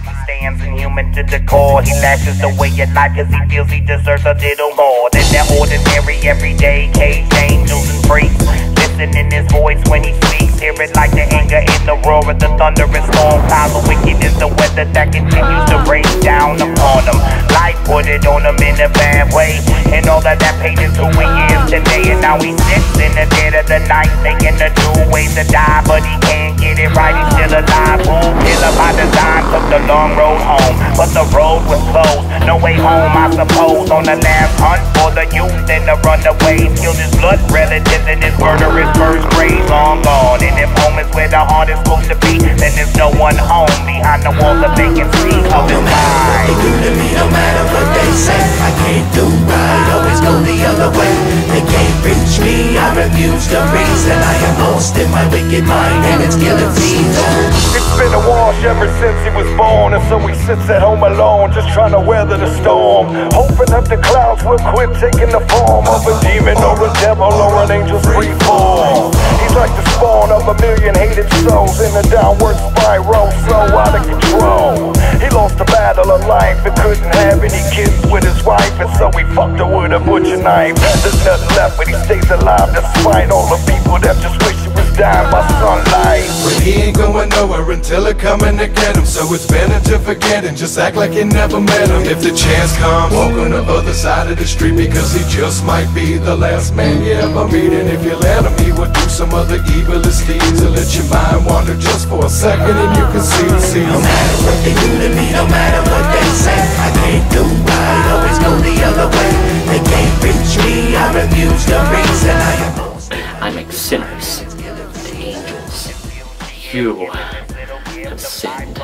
He stands inhuman to the core. He lashes the way at life cause he feels he deserves a little more than that ordinary everyday cage angels and freaks. Listen in his voice when he speaks. Hear it like the anger in the roar of the thunderous storm. Piles of wickedness, the weather that continues to rain down upon him. Life put it on him in a bad way. And all of that pain is who he is today. And now he sits in the dead of the night, thinking the two ways to die. But he can't get it right, he's still alive. Boom, killer by design, took the long road home. But the road was closed, no way home, I suppose. On the last hunt for the youth and the runaways. Killed his blood relatives in his murderous first grave. Long gone, in them moments where the heart is supposed to be. Then there's no one home behind the walls of refuse to reason I am lost in my wicked mind and it's killing me. It's been a wash ever since he was born And so he sits at home alone Just trying to weather the storm. Hoping that the clouds will quit taking the form Of a demon or a devil or an angel's free fall. He's like the spawn of a million hated souls In a downward spiral so out of control. He lost the battle of life and couldn't have any kids with his wife And so he fucked her with a butcher knife There's nothing left but he stays alive Despite all the people that just wish he was dying by sunlight But he ain't going nowhere until it coming to get him. So it's better to forget and just act like you never met him. If the chance comes, walk on the other side of the street because he just might be the last man you ever meet. And if you let him, he will do some other evilest deeds to let your mind wander just for a second and you can see, see No matter what they do to me, no matter what sinners into angels. You have sinned.